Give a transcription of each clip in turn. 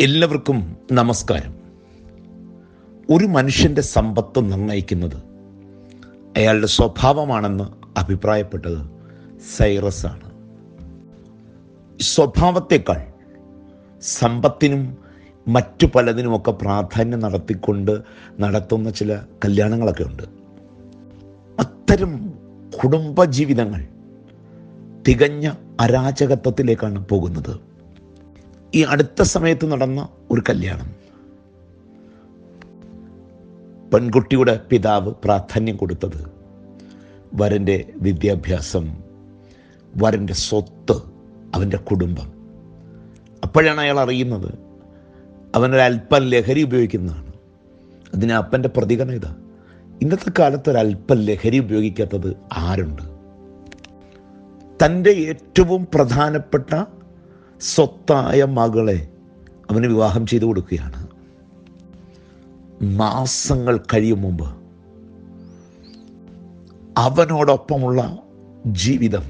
എല്ലാവർക്കും നമസ്കാരം. ഒരു മനുഷ്യന്റെ സമ്പത്ത് നിർണയിക്കുന്നത് അയാളുടെ സ്വഭാവമാണെന്ന് അഭിപ്രായപ്പെട്ടത് സൈറസ് ആണ്. സ്വഭാവത്തെക്കാൾ സമ്പത്തിനും മറ്റു പലതിനുമൊക്കെ പ്രാധാന്യം നടത്തിക്കൊണ്ട് നടത്തുന്ന ചില കല്യാണങ്ങളൊക്കെ ഉണ്ട്. അത്തരം കുടുംബജീവിതങ്ങൾ തികഞ്ഞ അരാജകത്വത്തിലേക്കാണ് പോകുന്നത്. ഈ അടുത്ത സമയത്ത് നടന്ന ഒരു കല്യാണം. പെൺകുട്ടിയുടെ പിതാവ് പ്രാധാന്യം കൊടുത്തത് വരന്റെ വിദ്യാഭ്യാസം വരന്റെ സ്വത്ത് അവന്റെ കുടുംബം. അപ്പോഴാണ് അയാൾ അറിയുന്നത് അവനൊരൽപ്പം ലഹരി ഉപയോഗിക്കുന്നതാണ്. അതിന് അപ്പന്റെ പ്രതികരണം ഇതാ. ഇന്നത്തെ കാലത്ത് ഒരൽപ്പം ലഹരി ഉപയോഗിക്കാത്തത് ആരുണ്ട്? തന്റെ ഏറ്റവും പ്രധാനപ്പെട്ട സ്വത്തായ മകളെ അവന് വിവാഹം ചെയ്തു കൊടുക്കുകയാണ്. മാസങ്ങൾ കഴിയും മുമ്പ് അവനോടൊപ്പമുള്ള ജീവിതം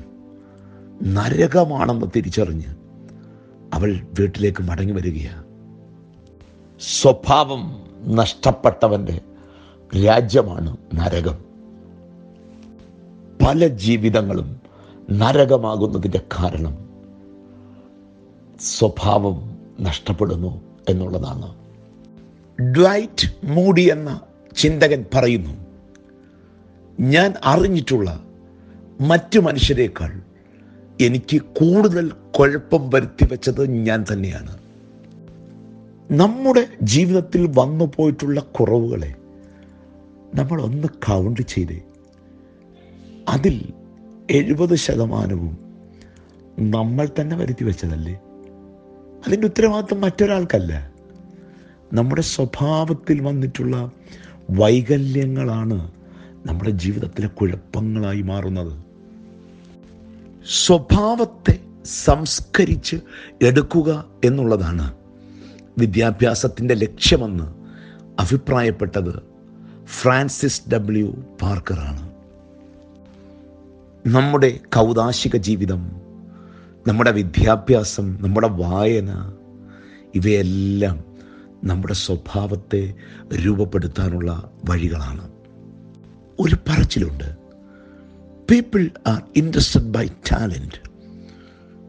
നരകമാണെന്ന് തിരിച്ചറിഞ്ഞ് അവൾ വീട്ടിലേക്ക് മടങ്ങി വരികയാണ്. സ്വഭാവം നഷ്ടപ്പെട്ടവന്റെ രാജ്യമാണ് നരകം. പല ജീവിതങ്ങളും നരകമാകുന്നതിന്റെ കാരണം സ്വഭാവം നഷ്ടപ്പെടുന്നു എന്നുള്ളതാണ്. ഡ്വൈറ്റ് മൂഡി എന്ന ചിന്തകൻ പറയുന്നു ഞാൻ അറിഞ്ഞിട്ടുള്ള മറ്റു മനുഷ്യരെക്കാൾ എനിക്ക് കൂടുതൽ കുഴപ്പം വരുത്തി വെച്ചത് ഞാൻ തന്നെയാണ്. നമ്മുടെ ജീവിതത്തിൽ വന്നു പോയിട്ടുള്ള കുറവുകളെ നമ്മൾ ഒന്ന് കൗണ്ട് ചെയ്തേ. അതിൽ എഴുപത് ശതമാനവും നമ്മൾ തന്നെ വരുത്തി വെച്ചതല്ലേ? അതിന്റെ ഉത്തരവാദിത്വം മറ്റൊരാൾക്കല്ല. നമ്മുടെ സ്വഭാവത്തിൽ വന്നിട്ടുള്ള വൈകല്യങ്ങളാണ് നമ്മുടെ ജീവിതത്തിലെ കുഴപ്പങ്ങളായി മാറുന്നത്. സ്വഭാവത്തെ സംസ്കരിച്ച് എടുക്കുക എന്നുള്ളതാണ് വിദ്യാഭ്യാസത്തിന്റെ ലക്ഷ്യമെന്ന് അഭിപ്രായപ്പെട്ടത് ഫ്രാൻസിസ് ഡബ്ല്യു പാർക്കറാണ്. നമ്മുടെ കൗതാശിക ജീവിതം നമ്മുടെ വിദ്യാഭ്യാസം നമ്മുടെ വായന ഇവയെല്ലാം നമ്മുടെ സ്വഭാവത്തെ രൂപപ്പെടുത്താനുള്ള വഴികളാണ്. ഒരു പറച്ചിലുണ്ട്. People are interested by talent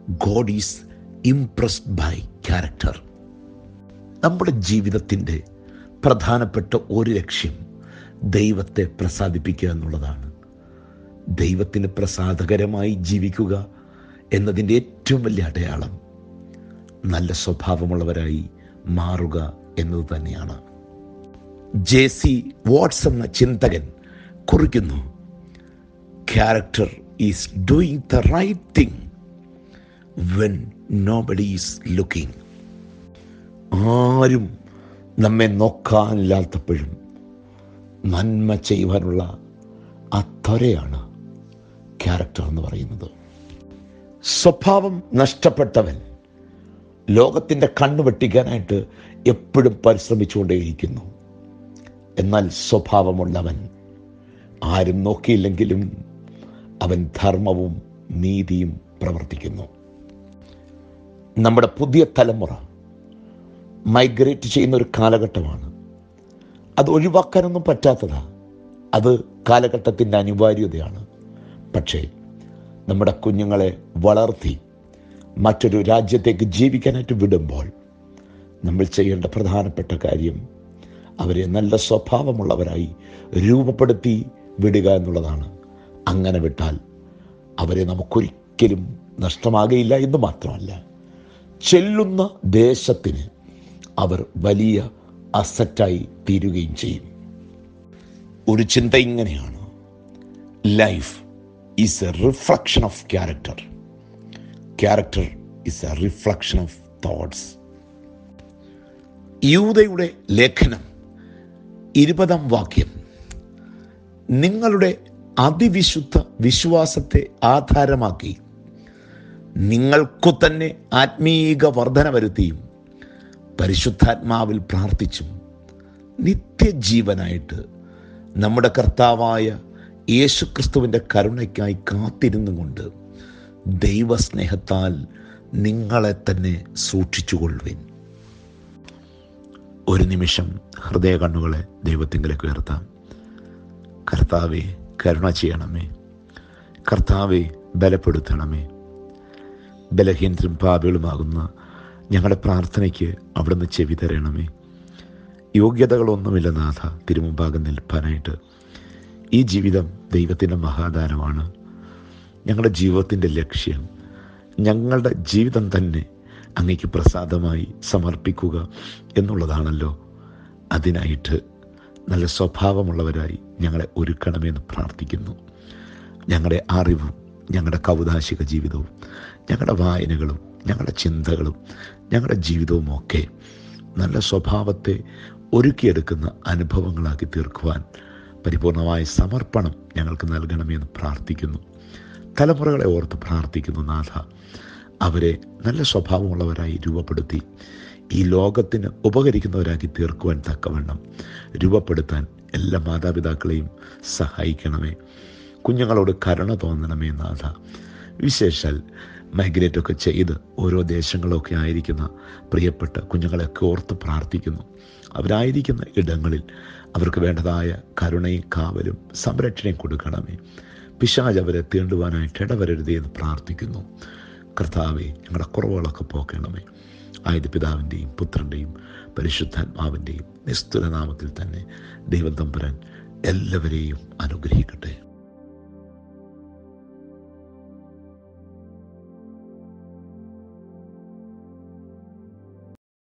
God is impressed by character നമ്മുടെ ജീവിതത്തിന്റെ പ്രധാനപ്പെട്ട ഒരു ലക്ഷ്യം ദൈവത്തെ പ്രസാദിപ്പിക്കുക എന്നുള്ളതാണ്. ദൈവത്തിന് പ്രസാദകരമായി ജീവിക്കുക എന്നതിന്റെ ഏറ്റവും വലിയ അടയാളം നല്ല സ്വഭാവമുള്ളവരായി മാറുക എന്നത് തന്നെയാണ്. ജെ സി വാട്സ് എന്ന ചിന്തകൻ കുറിക്കുന്നു character is doing the right thing when nobody is looking ആരും നമ്മെ നോക്കാനില്ലാത്തപ്പോഴും നന്മ ചെയ്യുവാനുള്ള ആ ത്വരയാണ് ക്യാരക്ടർ എന്ന് പറയുന്നത്. സ്വഭാവം നഷ്ടപ്പെട്ടവൻ. ലോകത്തിന്റെ കണ്ണു വെട്ടിക്കാനായിട്ട് എപ്പോഴും പരിശ്രമിച്ചുകൊണ്ടേയിരിക്കുന്നു. എന്നാൽ സ്വഭാവമുള്ളവൻ ആരും നോക്കിയില്ലെങ്കിലും അവൻ ധർമ്മവും നീതിയും പ്രവർത്തിക്കുന്നു. നമ്മുടെ പുതിയ തലമുറ മൈഗ്രേറ്റ് ചെയ്യുന്ന ഒരു കാലഘട്ടമാണ്. അത് ഒഴിവാക്കാനൊന്നും പറ്റാത്തതാണ് അത് കാലഘട്ടത്തിന്റെ അനിവാര്യതയാണ്. പക്ഷേ നമ്മുടെ കുഞ്ഞുങ്ങളെ വളർത്തി മറ്റൊരു രാജ്യത്തേക്ക് ജീവിക്കാനായിട്ട് വിടുമ്പോൾ നമ്മൾ ചെയ്യേണ്ട പ്രധാനപ്പെട്ട കാര്യം അവരെ നല്ല സ്വഭാവമുള്ളവരായി രൂപപ്പെടുത്തി വിടുക എന്നുള്ളതാണ്. അങ്ങനെ വിട്ടാൽ അവരെ നമുക്കൊരിക്കലും നഷ്ടമാകയില്ല എന്ന് മാത്രമല്ല ചെല്ലുന്ന ദേശത്തിന് അവർ വലിയ അസറ്റായി തീരുകയും ചെയ്യും. ഒരു ചിന്ത ഇങ്ങനെയാണ്. Life is a reflection of character character is a reflection of thoughts യൂതയുടെ ലേഖനം ഇരുപതാം വാക്യം. നിങ്ങളുടെ അതിവിശുദ്ധ വിശ്വാസത്തെ ആധാരമാക്കി നിങ്ങൾക്കു തന്നെ ആത്മീക വർധന വരുത്തിയും പരിശുദ്ധാത്മാവിൽ പ്രാർത്ഥിച്ചും നിത്യജീവനായിട്ട് നമ്മുടെ കർത്താവായ യേശുക്രിസ്തുവിന്റെ കരുണയ്ക്കായി കാത്തിരുന്നു കൊണ്ട് ദൈവസ്നേഹത്താൽ നിങ്ങളെ തന്നെ സൂക്ഷിച്ചുകൊള്ളുവിൻ. ഒരു നിമിഷം ഹൃദയ കണ്ണുകളെ ദൈവത്തിങ്കിലേക്ക് ഉയർത്താം. കർത്താവെ കരുണ ചെയ്യണമേ. കർത്താവെ ബലപ്പെടുത്തണമേ. ബലഹീനരും പാപികളുമാകുന്ന ഞങ്ങളുടെ പ്രാർത്ഥനയ്ക്ക് അവിടുന്ന് ചെവി തരണമേ. യോഗ്യതകളൊന്നുമില്ല നാഥ തിരുമുമ്പാകെ നിൽപ്പാനായിട്ട്. ഈ ജീവിതം ദൈവത്തിന്റെ മഹാദാനമാണ്. ഞങ്ങളുടെ ജീവിതത്തിന്റെ ലക്ഷ്യം ഞങ്ങളുടെ ജീവിതം തന്നെ അങ്ങേക്ക് പ്രസാദമായി സമർപ്പിക്കുക എന്നുള്ളതാണല്ലോ. അതിനായിട്ട് നല്ല സ്വഭാവമുള്ളവരായി ഞങ്ങളെ ഒരുക്കണമെന്ന് പ്രാർത്ഥിക്കുന്നു. ഞങ്ങളുടെ അറിവും ഞങ്ങളുടെ കൗതാശിക ജീവിതവും ഞങ്ങളുടെ വായനകളും ഞങ്ങളുടെ ചിന്തകളും ഞങ്ങളുടെ ജീവിതവും ഒക്കെ നല്ല സ്വഭാവത്തെ ഒരുക്കിയെടുക്കുന്ന അനുഭവങ്ങളാക്കി തീർക്കുവാൻ പരിപൂർണമായ സമർപ്പണം ഞങ്ങൾക്ക് നൽകണമെന്ന് പ്രാർത്ഥിക്കുന്നു. തലമുറകളെ ഓർത്ത് പ്രാർത്ഥിക്കുന്നു നാഥ. അവരെ നല്ല സ്വഭാവമുള്ളവരായി രൂപപ്പെടുത്തി. ഈ ലോകത്തിന് ഉപകരിക്കുന്നവരാക്കി തീർക്കുവാൻ തക്കവണ്ണം രൂപപ്പെടുത്താൻ എല്ലാ മാതാപിതാക്കളെയും സഹായിക്കണമേ. കുഞ്ഞുങ്ങളോട് കരുണ തോന്നണമേ നാഥ. വിശേഷാൽ മൈഗ്രേറ്റ് ഒക്കെ ചെയ്ത് ഓരോ ദേശങ്ങളൊക്കെ ആയിരിക്കുന്ന പ്രിയപ്പെട്ട കുഞ്ഞുങ്ങളെയൊക്കെ ഓർത്ത് പ്രാർത്ഥിക്കുന്നു. അവരായിരിക്കുന്ന ഇടങ്ങളിൽ അവർക്ക് വേണ്ടതായ കരുണയും കാവലും സംരക്ഷണയും കൊടുക്കണമേ. പിശാജ് അവരെ തീണ്ടുവാനായിട്ട് ഇടവരരുതേ എന്ന് പ്രാർത്ഥിക്കുന്നു. കർത്താവെ ഞങ്ങളുടെ കുറവുകളൊക്കെ പോക്കണമേ. ആയത് പിതാവിന്റെയും പുത്രന്റെയും പരിശുദ്ധാത്മാവിന്റെയും നിസ്തുല നാമത്തിൽ തന്നെ ദൈവം തമ്പുരാൻ എല്ലാവരെയും അനുഗ്രഹിക്കട്ടെ.